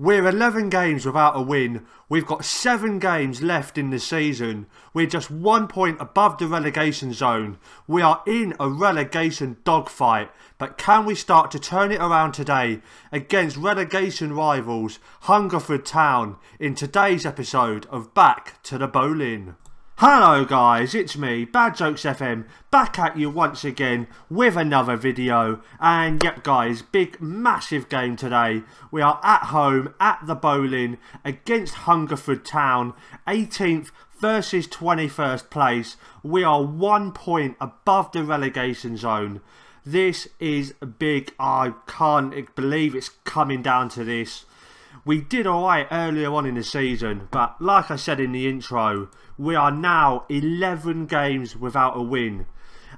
We're 11 games without a win. We've got 7 games left in the season. We're just one point above the relegation zone. We are in a relegation dogfight. But can we start to turn it around today against relegation rivals Hungerford Town in today's episode of Back to the Boleyn? Hello guys, it's me, Bad Jokes FM, back at you once again with another video. And yep guys, big massive game today. We are at home at the Boleyn, against Hungerford Town, 18th versus 21st place. We are one point above the relegation zone. This is big, I can't believe it's coming down to this. We did alright earlier on in the season, but like I said in the intro, we are now 11 games without a win.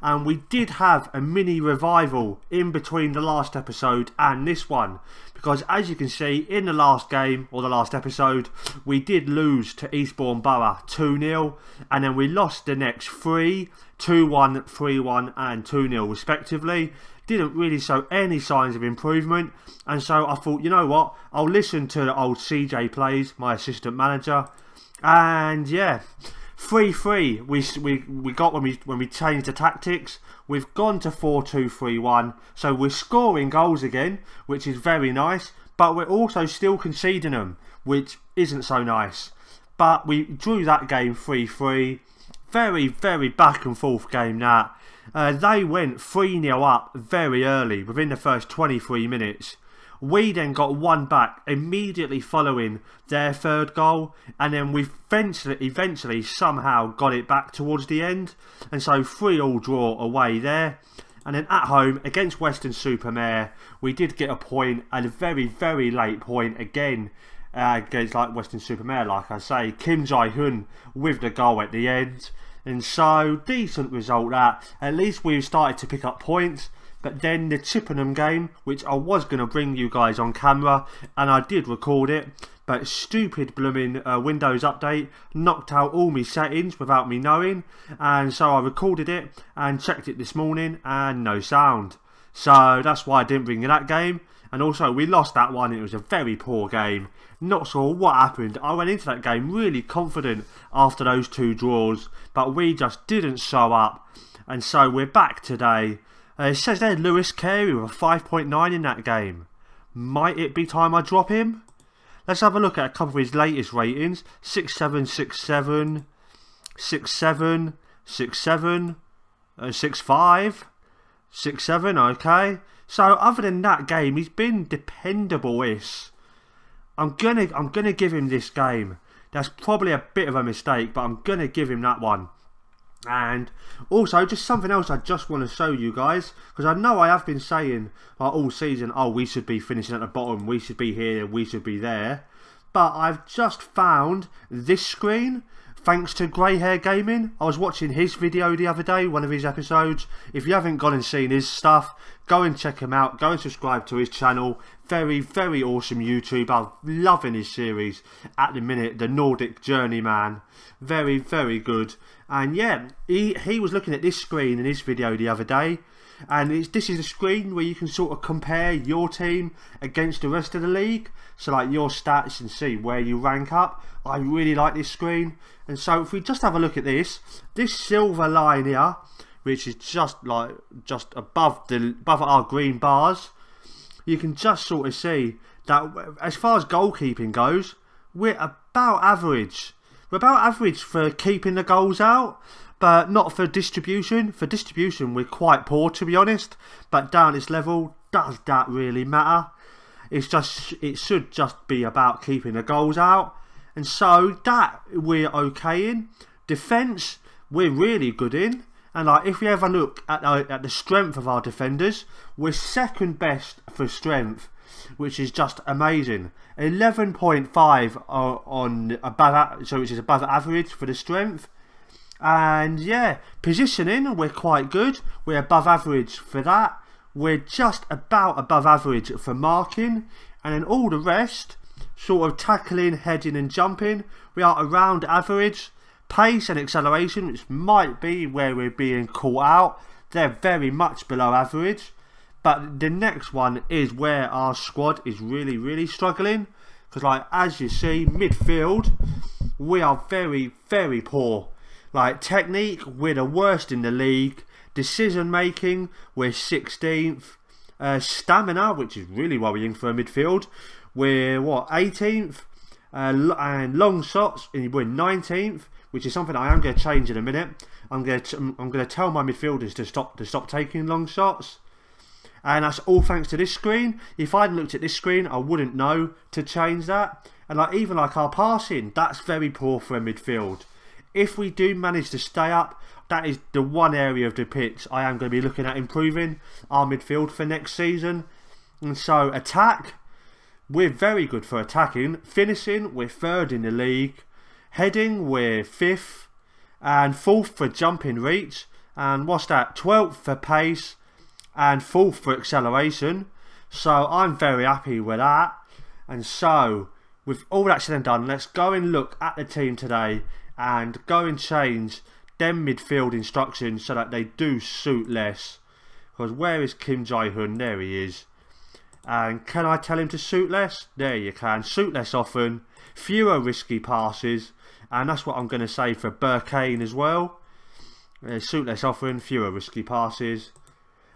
And we did have a mini revival in between the last episode and this one. Because as you can see, in the last game, or the last episode, we did lose to Eastbourne Borough 2-0. And then we lost the next three, 2-1, 3-1 and 2-0 respectively didn't really show any signs of improvement. And so I thought, you know what, I'll listen to the old CJ plays, my assistant manager. And yeah, 3-3 we, we, we got when we, when we changed the tactics. We've gone to 4-2-3-1. So we're scoring goals again, which is very nice. But we're also still conceding them, which isn't so nice. But we drew that game 3-3. Very, very back and forth game that. Uh, they went 3 0 up very early, within the first 23 minutes. We then got one back immediately following their third goal, and then we eventually, eventually somehow got it back towards the end, and so 3 all draw away there. And then at home against Weston-super-Mare, we did get a point at a very, very late point again uh, against like Weston-super-Mare, like I say. Kim Jae-hoon with the goal at the end. And so, decent result that. At least we've started to pick up points. But then the Chippenham game, which I was going to bring you guys on camera, and I did record it, but stupid blooming uh, Windows update knocked out all my settings without me knowing, and so I recorded it and checked it this morning, and no sound. So that's why I didn't bring you that game. And also, we lost that one. It was a very poor game. Not sure what happened. I went into that game really confident after those two draws, but we just didn't show up. And so we're back today. Uh, it says there Lewis Carey with a 5.9 in that game. Might it be time I drop him? Let's have a look at a couple of his latest ratings. 67, 67, 67, 67, uh, 65, 67, okay. So other than that game, he's been dependable-ish. I'm gonna I'm gonna give him this game. That's probably a bit of a mistake, but I'm gonna give him that one. And also, just something else I just want to show you guys, because I know I have been saying like, all season, oh, we should be finishing at the bottom, we should be here, we should be there. But I've just found this screen Thanks to Grey Hair Gaming, I was watching his video the other day, one of his episodes. If you haven't gone and seen his stuff, go and check him out. Go and subscribe to his channel. Very, very awesome YouTube. I'm loving his series at the minute. The Nordic Journeyman. Very, very good. And yeah, he, he was looking at this screen in his video the other day and this is a screen where you can sort of compare your team against the rest of the league. So like your stats and see where you rank up. I really like this screen. And so if we just have a look at this this silver line here which is just like just above the above our green bars you can just sort of see that as far as goalkeeping goes we're about average we're about average for keeping the goals out but not for distribution. For distribution, we're quite poor to be honest. But down this level, does that really matter? It's just it should just be about keeping the goals out, and so that we're okay in. Defence, we're really good in. And like, if we ever look at, uh, at the strength of our defenders, we're second best for strength, which is just amazing. 11.5 uh, on above, so which is above average for the strength. And yeah, positioning, we're quite good. We're above average for that. We're just about above average for marking. And then all the rest, sort of tackling, heading and jumping, we are around average. Pace and acceleration, which might be where we're being caught out, they're very much below average. But the next one is where our squad is really, really struggling. Because, like, as you see, midfield, we are very, very poor. Like, technique, we're the worst in the league. Decision making, we're 16th. Uh, stamina, which is really worrying for a midfield, we're what 18th. Uh, and long shots, we're 19th, which is something I am going to change in a minute. I'm going to I'm going to tell my midfielders to stop to stop taking long shots. And that's all thanks to this screen. If I hadn't looked at this screen, I wouldn't know to change that. And like even like our passing, that's very poor for a midfield. If we do manage to stay up, that is the one area of the pitch I am going to be looking at improving our midfield for next season. And so attack, we're very good for attacking. Finishing, we're third in the league. Heading, we're fifth. And fourth for jumping reach. And what's that? 12th for pace. And fourth for acceleration. So I'm very happy with that. And so, with all that said and done, let's go and look at the team today and go and change them midfield instructions so that they do suit less. Because where is Kim Jae-hoon? There he is. And can I tell him to suit less? There you can. Suit less often. Fewer risky passes. And that's what I'm going to say for Burkane as well. Uh, suit less often. Fewer risky passes.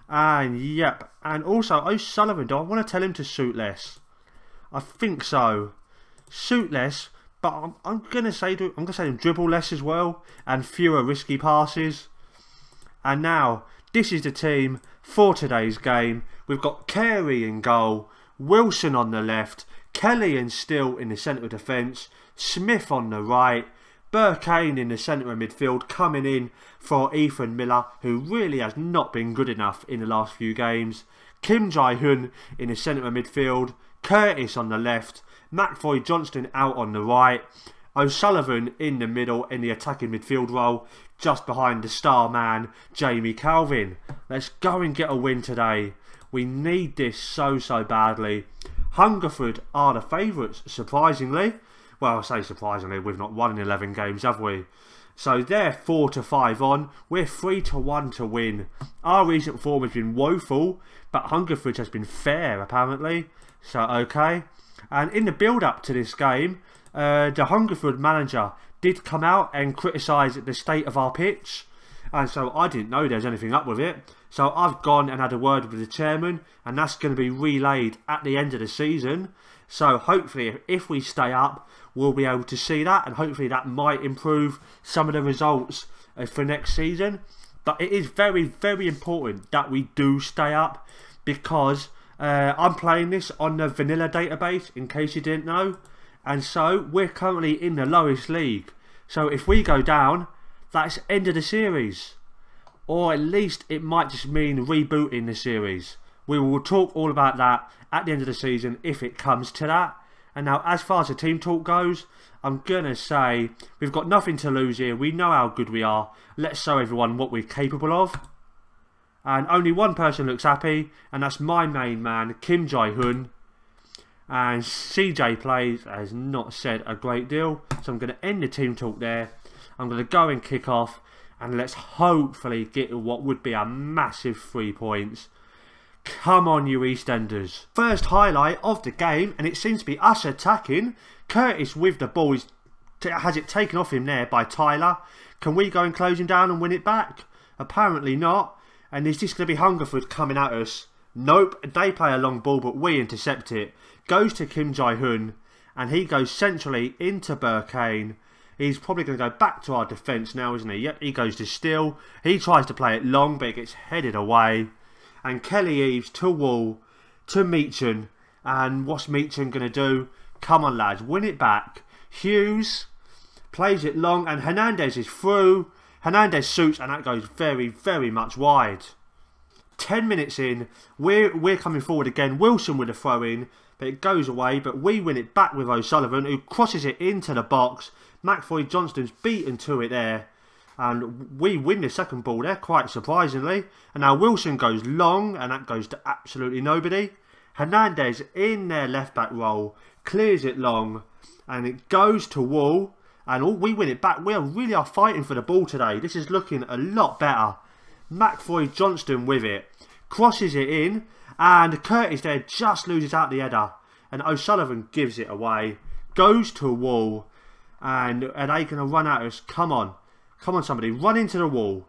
And yep. And also O'Sullivan. Do I want to tell him to shoot less? I think so. Shoot less. But I'm, I'm to say I'm going to say dribble less as well. And fewer risky passes. And now, this is the team for today's game. We've got Carey in goal, Wilson on the left, Kelly and Still in the centre of defence, Smith on the right, Burkane in the centre of midfield coming in for Ethan Miller, who really has not been good enough in the last few games. Kim Jae-hoon in the centre of midfield, Curtis on the left, McFoy Johnston out on the right, O'Sullivan in the middle in the attacking midfield role, just behind the star man, Jamie Calvin. Let's go and get a win today. We need this so, so badly. Hungerford are the favourites, surprisingly. Well, I say surprisingly, we've not won in 11 games, have we? So they're 4 to 5 on. We're 3 to 1 to win. Our recent form has been woeful, but Hungerford has been fair, apparently. So, okay. And in the build up to this game, uh, the Hungerford manager did come out and criticise the state of our pitch. And so I didn't know there was anything up with it. So I've gone and had a word with the chairman, and that's going to be relayed at the end of the season. So hopefully, if we stay up, we'll be able to see that, and hopefully that might improve some of the results uh, for next season. But it is very, very important that we do stay up because uh, I'm playing this on the vanilla database, in case you didn't know. And so we're currently in the lowest league. So if we go down, that's end of the series or at least it might just mean rebooting the series. We will talk all about that at the end of the season if it comes to that. And now, as far as the team talk goes, I'm going to say we've got nothing to lose here. We know how good we are. Let's show everyone what we're capable of. And only one person looks happy, and that's my main man, Kim Jae-hoon. And CJ Plays has not said a great deal, so I'm going to end the team talk there. I'm going to go and kick off and let's hopefully get what would be a massive three points. Come on, you EastEnders. First highlight of the game, and it seems to be us attacking. Curtis with the ball is, has it taken off him there by Tyler. Can we go and close him down and win it back? Apparently not. And is this going to be Hungerford coming at us? Nope, they play a long ball, but we intercept it. Goes to Kim Jae-hoon, and he goes centrally into Burkane. He's probably going to go back to our defence now, isn't he? Yep, he goes to Steele. He tries to play it long, but it gets headed away. And Kelly Evans to Wall, to Meechan. And what's Meechan going to do? Come on, lads, win it back. Hughes plays it long, and Hernandez is through. Hernandez shoots, and that goes very, very much wide. 10 minutes in, we're, we're coming forward again. Wilson with a throw in, but it goes away. But we win it back with O'Sullivan, who crosses it into the box. McFoy Johnston's beaten to it there. And we win the second ball there, quite surprisingly. And now Wilson goes long, and that goes to absolutely nobody. Hernandez in their left-back role, clears it long, and it goes to Wall. And all, we win it back. We are really are fighting for the ball today. This is looking a lot better. McFoy Johnston with it. Crosses it in. And Curtis there just loses out the header. And O'Sullivan gives it away. Goes to wall. And are they going to run at us? Come on. Come on, somebody. Run into the wall.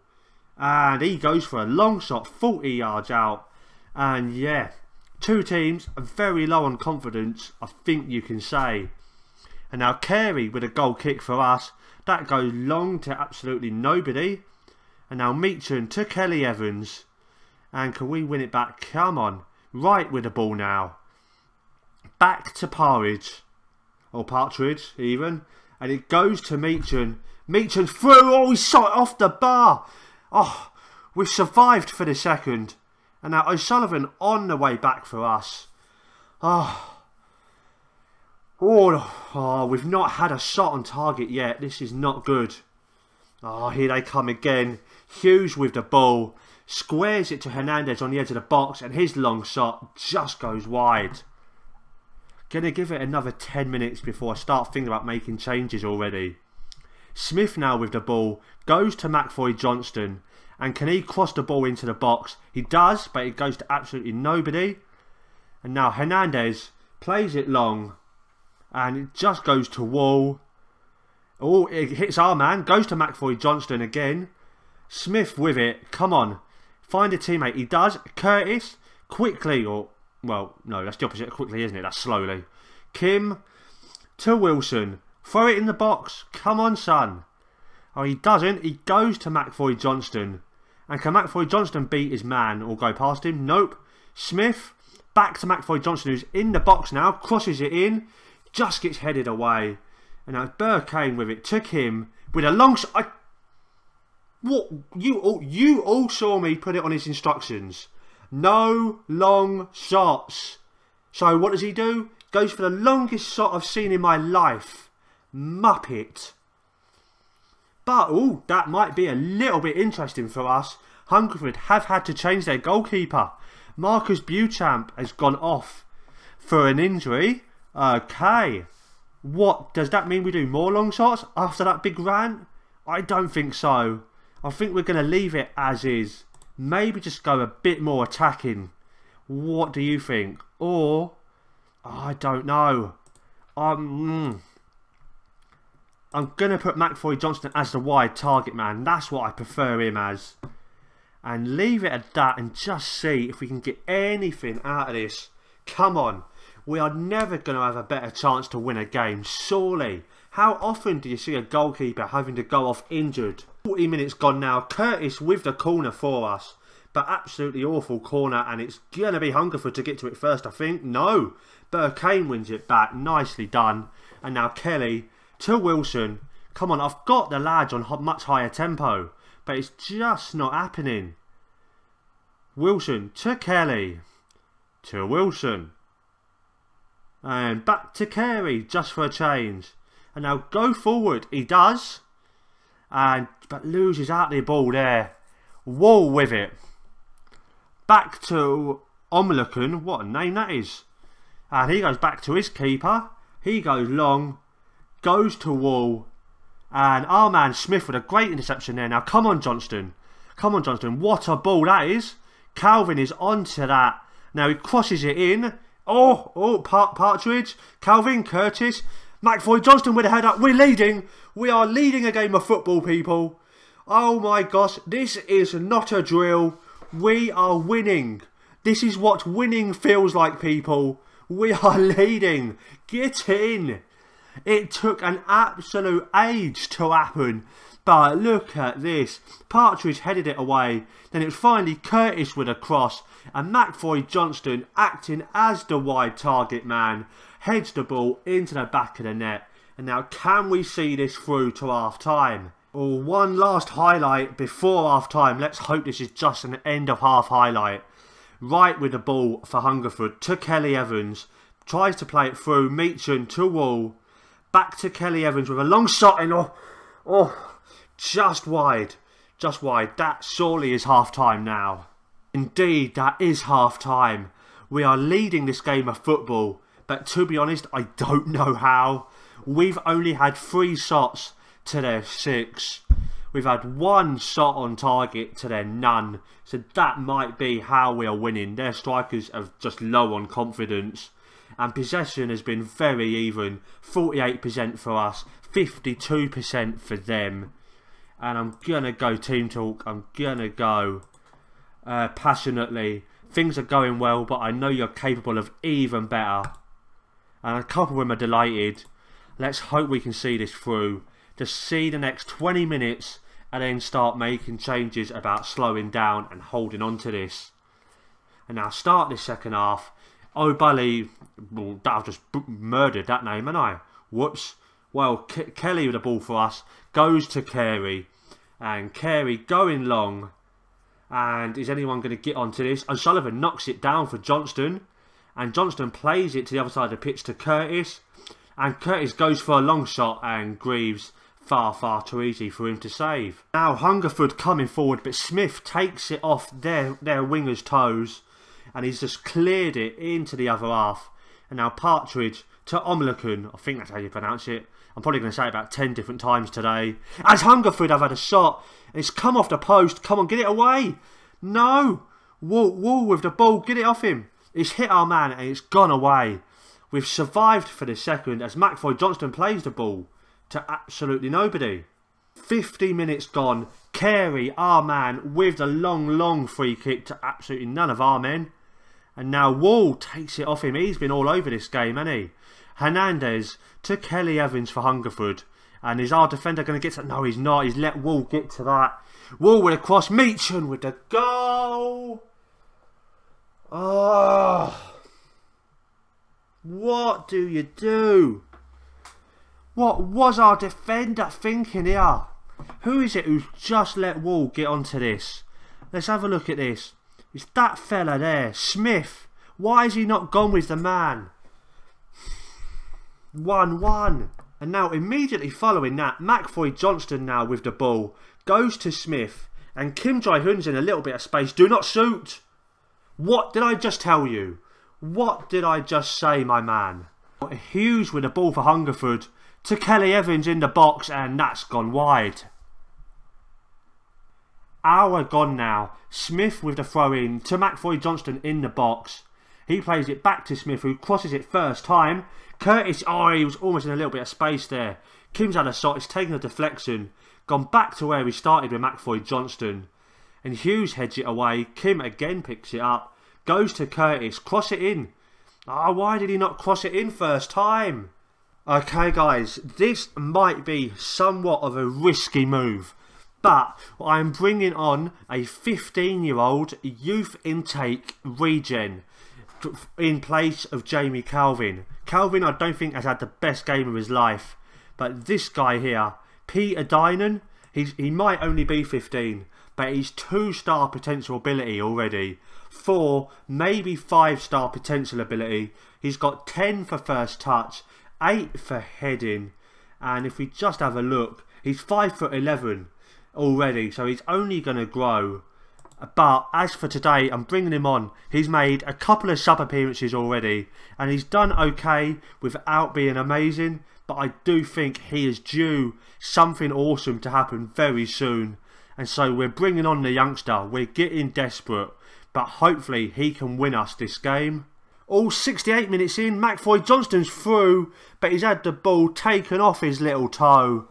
And he goes for a long shot, 40 yards out. And yeah, two teams very low on confidence, I think you can say. And now Carey with a goal kick for us. That goes long to absolutely nobody. And now Meacham to Kelly Evans. And can we win it back? Come on. Wright with the ball now. Back to Parridge. Or Partridge, even. And it goes to Meacham. Meacham through. Oh, he shot off the bar. Oh, we've survived for the second. And now O'Sullivan on the way back for us. Ah. Oh. Oh, oh, we've not had a shot on target yet. This is not good. Oh, here they come again. Hughes with the ball. Squares it to Hernandez on the edge of the box. And his long shot just goes wide. Gonna give it another 10 minutes before I start thinking about making changes already. Smith now with the ball. Goes to McFoy Johnston. And can he cross the ball into the box? He does, but it goes to absolutely nobody. And now Hernandez plays it long and it just goes to wall. Oh, it hits our man, goes to McFoy Johnston again. Smith with it, come on, find a teammate. He does. Curtis, quickly, or, well, no, that's the opposite quickly, isn't it? That's slowly. Kim to Wilson, throw it in the box. Come on, son. Oh, he doesn't. He goes to McFoy Johnston. And can McFoy Johnston beat his man or go past him? Nope. Smith, back to McFoy Johnston, who's in the box now, crosses it in just gets headed away. And now Burkane with it, took him with a long shot. What you all you all saw me put it on his instructions. No long shots. So what does he do? Goes for the longest shot I've seen in my life. Muppet. But oh, that might be a little bit interesting for us. Hungerford have had to change their goalkeeper. Marcus Beauchamp has gone off for an injury. Okay. What, does that mean we do more long shots after that big rant? I don't think so. I think we're going to leave it as is. Maybe just go a bit more attacking. What do you think? Or, I don't know. Um, mm, I'm going to put McFoy Johnston as the wide target man. That's what I prefer him as. And leave it at that and just see if we can get anything out of this. Come on. We are never going to have a better chance to win a game, surely. How often do you see a goalkeeper having to go off injured? 40 minutes gone now. Curtis with the corner for us. But absolutely awful corner and it's going to be Hungerford to get to it first, I think. No. Burkane wins it back. Nicely done. And now Kelly to Wilson. Come on, I've got the lads on much higher tempo. But it's just not happening. Wilson to Kelly. To Wilson. And back to Carey, just for a change. And now go forward. He does. And but loses out the ball there. Wall with it. Back to Omlakun. What a name that is. And he goes back to his keeper. He goes long. Goes to Wall. And our man Smith with a great interception there. Now come on Johnston. Come on Johnston. What a ball that is. Calvin is onto that. Now he crosses it in. Oh, oh, Part Partridge, Calvin, Curtis, McFoy Johnston with a head up. We're leading. We are leading a game of football, people. Oh my gosh, this is not a drill. We are winning. This is what winning feels like, people. We are leading. Get in. It took an absolute age to happen. But look at this. Partridge headed it away. Then it was finally Curtis with a cross. And McFoy Johnston, acting as the wide target man, heads the ball into the back of the net. And now can we see this through to half time? Oh, one last highlight before half time. Let's hope this is just an end of half highlight. Wright with the ball for Hungerford to Kelly Evans. Tries to play it through. Meacham to Wall. Back to Kelly Evans with a long shot and oh, oh just wide. Just wide. That surely is half time now. Indeed, that is half time. We are leading this game of football, but to be honest, I don't know how. We've only had three shots to their six. We've had one shot on target to their none. So that might be how we are winning. Their strikers are just low on confidence. And possession has been very even. 48% for us 52% for them. And I'm gonna go team talk I'm gonna go uh, passionately. Things are going well but I know you're capable of even better. And a couple of them are delighted. Let's hope we can see this through. Just see the next 20 minutes and then start making changes about slowing down and holding on to this. And now start this second half Oh, O'Bully, well, I've just murdered that name, and I? Whoops. Well, K Kelly with the ball for us goes to Carey, and Carey going long. And is anyone going to get onto this? O'Sullivan knocks it down for Johnston, and Johnston plays it to the other side of the pitch to Curtis, and Curtis goes for a long shot, and Greaves far, far too easy for him to save. Now Hungerford coming forward, but Smith takes it off their, their winger's toes and he's just cleared it into the other half. And now Partridge to Omlakun, I think that's how you pronounce it. I'm probably going to say it about 10 different times today. As Hungerford I've had a shot, it's come off the post. Come on, get it away. No. Wall, Wall with the ball, get it off him. It's hit our man and it's gone away. We've survived for the second as McFoy Johnston plays the ball to absolutely nobody. 50 minutes gone. Carey, our man, with the long, long free kick to absolutely none of our men. And now Wall takes it off him. He's been all over this game, hasn't he? Hernandez to Kelly Evans for Hungerford. And is our defender going to get to No, he's not. He's let Wall get to that. Wall with a cross. Meacham with the goal. Oh. What do you do? What was our defender thinking here? Who is it who's just let Wall get onto this? Let's have a look at this. It's that fella there, Smith. Why is he not gone with the man? 1-1. And now immediately following that, McFoy Johnston now with the ball goes to Smith and Kim Jae-hoon's in a little bit of space. Do not shoot. What did I just tell you? What did I just say, my man? Hughes with the ball for Hungerford to Kelly Evans in the box and that's gone wide hour gone now. Smith with the throw in to McFoy Johnston in the box. He plays it back to Smith who crosses it first time. Curtis, oh, he was almost in a little bit of space there. Kim's had a shot, he's taken a deflection. Gone back to where we started with McFoy Johnston. And Hughes heads it away. Kim again picks it up. Goes to Curtis. Cross it in. Ah, oh, why did he not cross it in first time? Okay, guys, this might be somewhat of a risky move. But I'm bringing on a 15 year old youth intake regen in place of Jamie Calvin. Calvin, I don't think, has had the best game of his life. But this guy here, Peter Dynan, he's, he might only be 15, but he's two star potential ability already. Four, maybe five star potential ability. He's got 10 for first touch, 8 for heading. And if we just have a look, he's 5 foot 11 already, so he's only going to grow. But as for today, I'm bringing him on. He's made a couple of sub appearances already, and he's done okay without being amazing. But I do think he is due something awesome to happen very soon. And so we're bringing on the youngster. We're getting desperate, but hopefully he can win us this game. All 68 minutes in, McFoy Johnston's through, but he's had the ball taken off his little toe.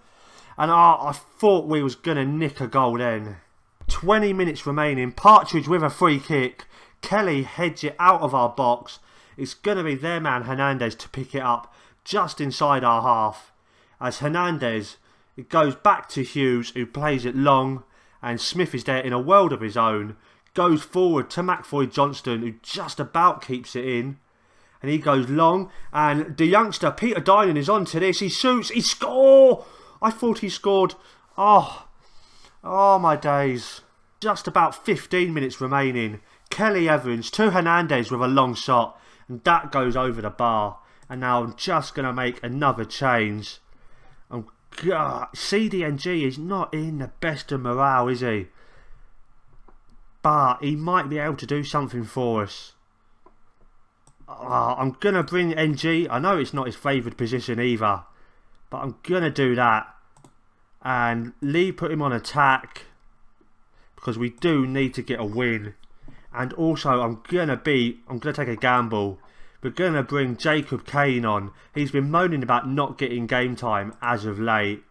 And I, I thought we was going to nick a goal then. 20 minutes remaining. Partridge with a free kick. Kelly heads it out of our box. It's going to be their man Hernandez to pick it up just inside our half. As Hernandez, it goes back to Hughes who plays it long. And Smith is there in a world of his own. Goes forward to McFoy Johnston who just about keeps it in. And he goes long. And the youngster Peter Dynan is on to this. He shoots. He score! I thought he scored. Oh, oh my days. Just about 15 minutes remaining. Kelly Evans to Hernandez with a long shot. And that goes over the bar. And now I'm just going to make another change. Oh, God. CDNG is not in the best of morale, is he? But he might be able to do something for us. Oh, I'm going to bring NG. I know it's not his favoured position either. But I'm going to do that. And Lee put him on attack. Because we do need to get a win. And also, I'm to be... I'm to take a gamble. we're to bring Jacob Kane on. He's been moaning about not getting game time as of late.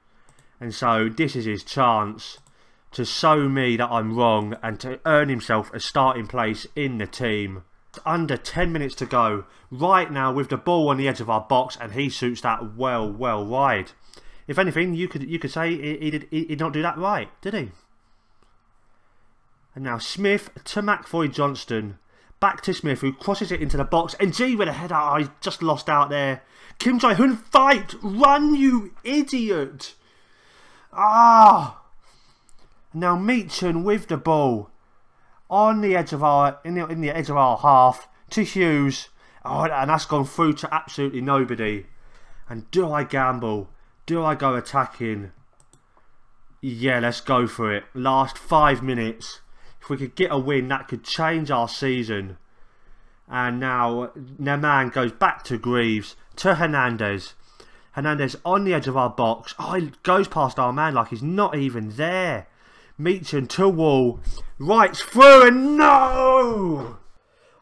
And so this is his chance to show me that I'm wrong and to earn himself a starting place in the team. Under 10 minutes to go. Right now with the ball on the edge of our box and he shoots that well, well wide. If anything, you could you could say he, he did he did not do that right, did he? And now Smith to McFoy Johnston. Back to Smith, who crosses it into the box. And G with a header. He's just lost out there. Kim Jae Hoon, fight! Run, you idiot! Ah! Now Meechan with the ball on the edge of our in the, in the edge of our half to Hughes. Oh, and that's gone through to absolutely nobody. And do I gamble? Do I go attacking? Yeah, let's go for it. Last five minutes. If we could get a win, that could change our season. And now Neman goes back to Greaves, to Hernandez. Hernandez on the edge of our box. Oh, he goes past our man like he's not even there. Meechan to wall. Right through and no!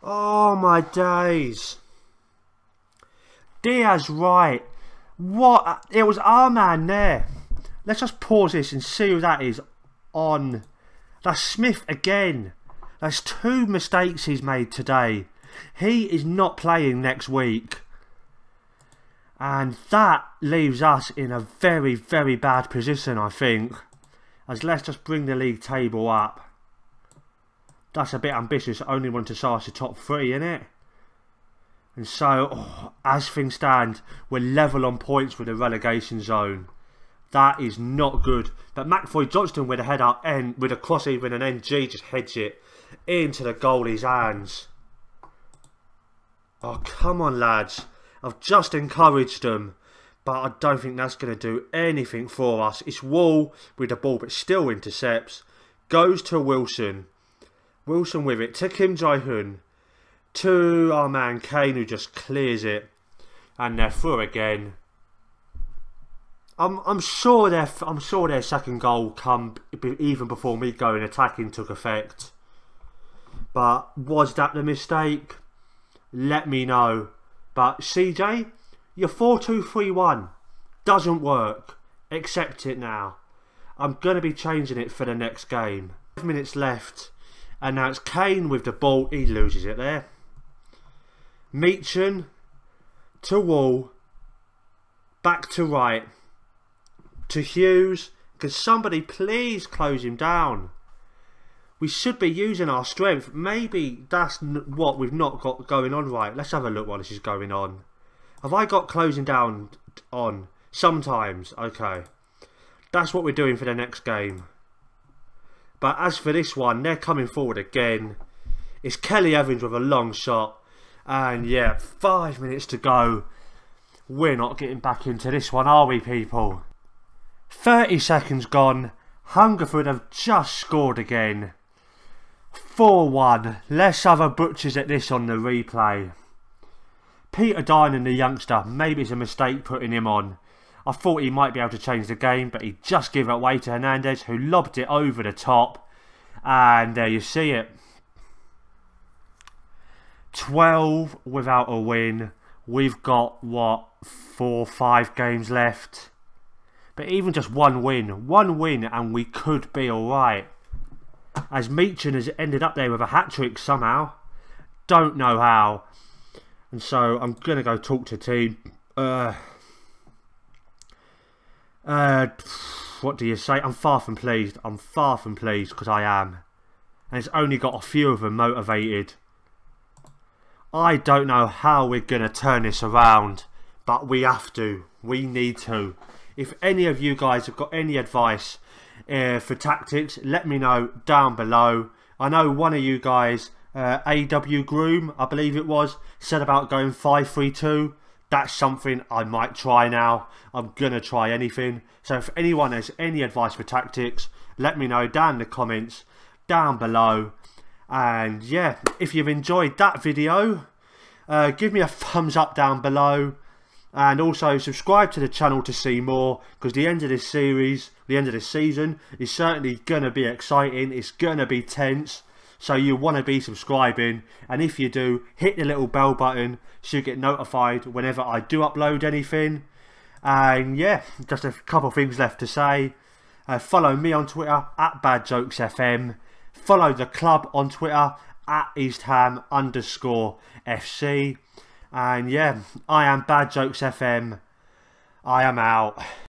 Oh my days. Diaz right. What? It was our man there. Let's just pause this and see who that is on that's Smith again. That's two mistakes he's made today. He is not playing next week. And that leaves us in a very, very bad position, I think. As let's just bring the league table up. That's a bit ambitious. only want to start the top three, innit? And so, oh, as things stand, we're level on points with the relegation zone. That is not good. But McFoy Johnston with a head up and with a cross even an NG just heads it into the goalie's hands. Oh, come on, lads. I've just encouraged them. But I don't think that's going to do anything for us. It's Wall with the ball, but still intercepts. Goes to Wilson. Wilson with it to Kim Jae-hoon. To our man Kane, who just clears it. And they're through again. I'm I'm sure their I'm sure their second goal come even before me going attacking took effect. But was that the mistake? Let me know. But CJ, your four two three one doesn't work. Accept it now. I'm gonna be changing it for the next game. Five minutes left, and now it's Kane with the ball. He loses it there. Meechan to Wall. Back to Wright to Hughes. Can somebody please close him down? We should be using our strength. Maybe that's what we've not got going on right. Let's have a look while this is going on. Have I got closing down on? Sometimes. Okay. That's what we're doing for the next game. But as for this one, they're coming forward again. It's Kelly Evans with a long shot. And yeah, five minutes to go. We're not getting back into this one, are we, people? 30 seconds gone. Hungerford have just scored again. 4-1. Let's have a butchers at this on the replay. Peter Dynan, the youngster, maybe it's a mistake putting him on. I thought he might be able to change the game, but he just gave it away to Hernandez, who lobbed it over the top. And there you see it. 12 without a win. We've got, what, four, five games left. But even just one win, one win and we could be alright. As Meechan has ended up there with a hat-trick somehow. Don't know how. And so I'm going to go talk to team. Uh, uh, what do you say? I'm far from pleased. I'm far from pleased because I am. And it's only got a few of them motivated. I don't know how we're going to turn this around. But we have to. We need to if any of you guys have got any advice uh, for tactics, let me know down below. I know one of you guys, uh, AW Groom, I believe it was, said about going 5-3-2. That's something I might try now. I'm going to try anything. So if anyone has any advice for tactics, let me know down in the comments, down below. And yeah, if you've enjoyed that video, uh, give me a thumbs up down below. And also subscribe to the channel to see more because the end of this series, the end of this season is certainly going to be exciting. It's going to be tense. So you want to be subscribing. And if you do, hit the little bell button so you get notified whenever I do upload anything. And yeah, just a couple things left to say. Uh, follow me on Twitter at BadJokesFM. Follow the club on Twitter at Eastham underscore FC. And yeah, I am Bad Jokes FM. I am out.